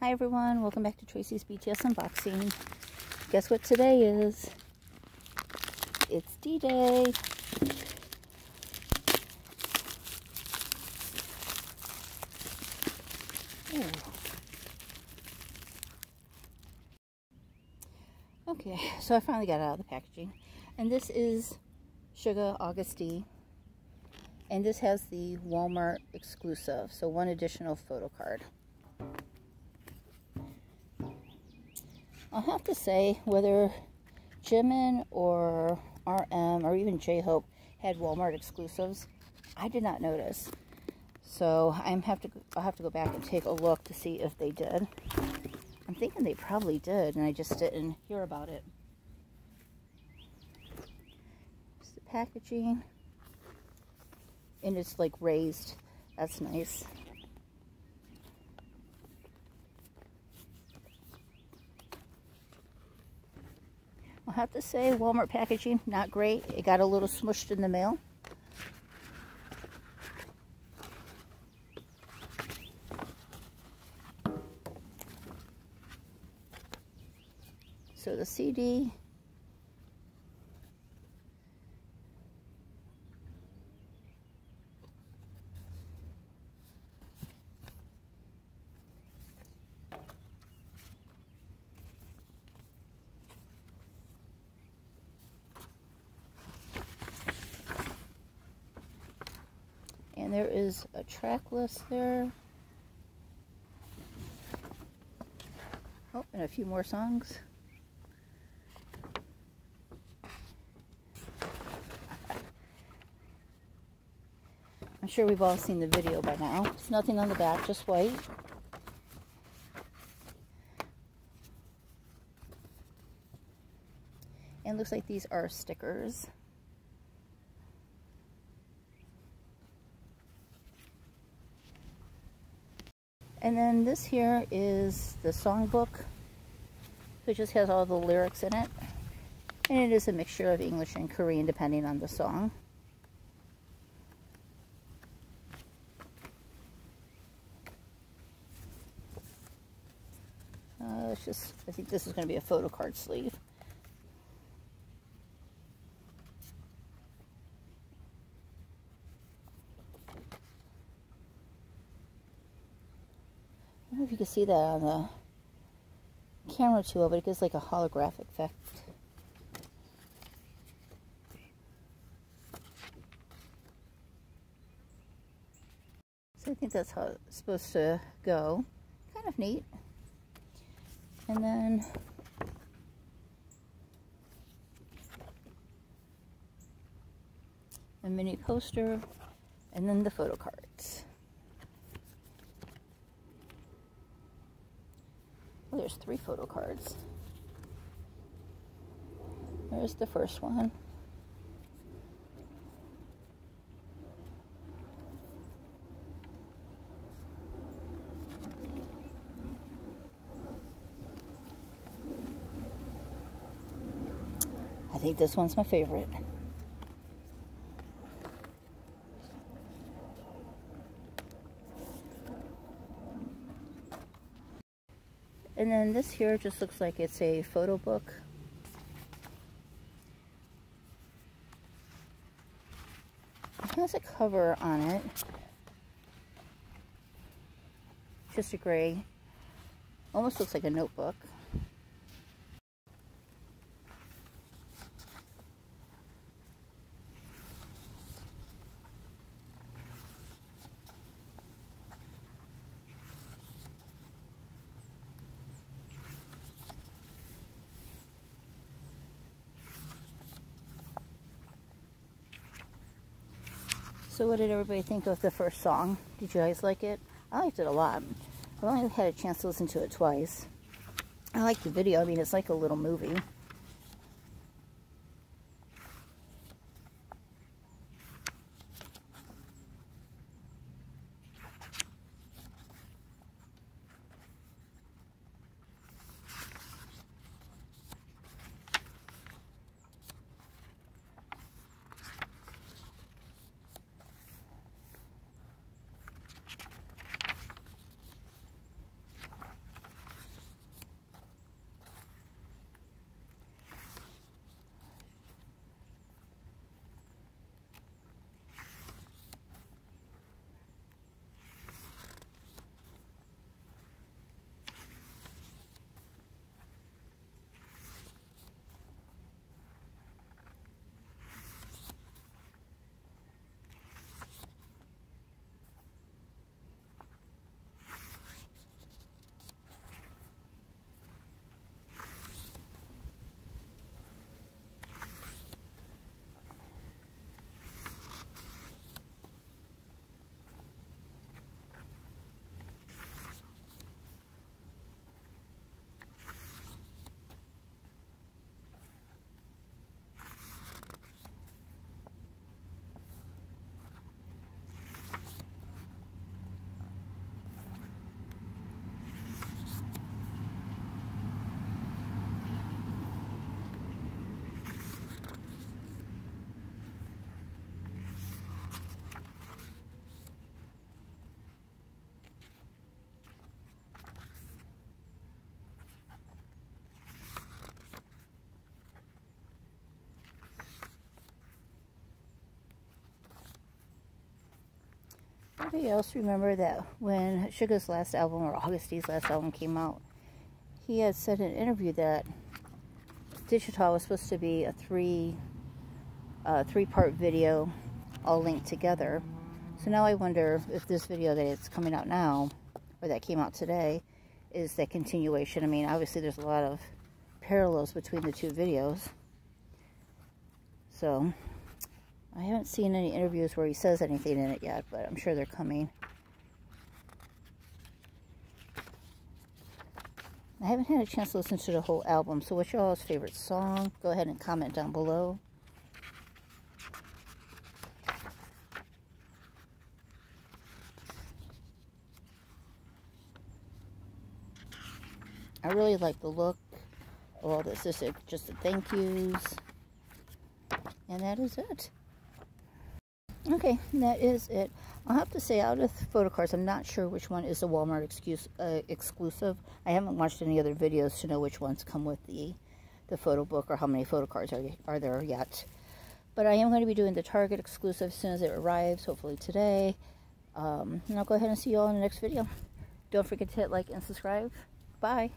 Hi everyone, welcome back to Tracey's BTS Unboxing. Guess what today is? It's D-Day. Okay, so I finally got out of the packaging. And this is Suga Agust D. And this has the Walmart exclusive, so one additional photo card. I'll have to say whether Jimin or RM or even J-Hope had Walmart exclusives, I did not notice. So I'm have to I'll have to go back and take a look to see if they did. I'm thinking they probably did, and I just didn't hear about it. The packaging. And it's like raised. That's nice. Have to say Walmart packaging, not great. It got a little smushed in the mail. So the CD there is a track list there. Oh, and a few more songs. I'm sure we've all seen the video by now. It's nothing on the back, just white. And looks like these are stickers. And then this here is the songbook. which just has all the lyrics in it. And it is a mixture of English and Korean depending on the song. Uh, it's just, I think this is going to be a photo card sleeve. I don't know if you can see that on the camera too but it gives like a holographic effect. So I think that's how it's supposed to go. Kind of neat. And then a mini poster and then the photo cards. Oh, there's three photo cards. There's the first one. I think this one's my favorite. And then this here just looks like it's a photo book. It has a cover on it. Just a gray. Almost looks like a notebook. So what did everybody think of the first song? Did you guys like it? I liked it a lot. I've only had a chance to listen to it twice. I like the video. I mean, it's like a little movie. Anybody else remember that when Suga's last album or Agust D's last album came out, he had said in an interview that Digital was supposed to be a three uh, three part video all linked together. So now I wonder if this video that is coming out now, or that came out today, is the continuation. I mean, obviously there's a lot of parallels between the two videos. So, I haven't seen any interviews where he says anything in it yet, but I'm sure they're coming. I haven't had a chance to listen to the whole album, so what's y'all's favorite song? Go ahead and comment down below. I really like the look of all this. This is just the thank yous. And that is it. Okay, that is it. I'll have to say, out of photo cards, I'm not sure which one is a Walmart excuse, uh, exclusive. I haven't watched any other videos to know which ones come with the, the photo book or how many photo cards are, are there yet. But I am going to be doing the Target exclusive as soon as it arrives, hopefully today. Um, and I'll go ahead and see you all in the next video. Don't forget to hit like and subscribe. Bye.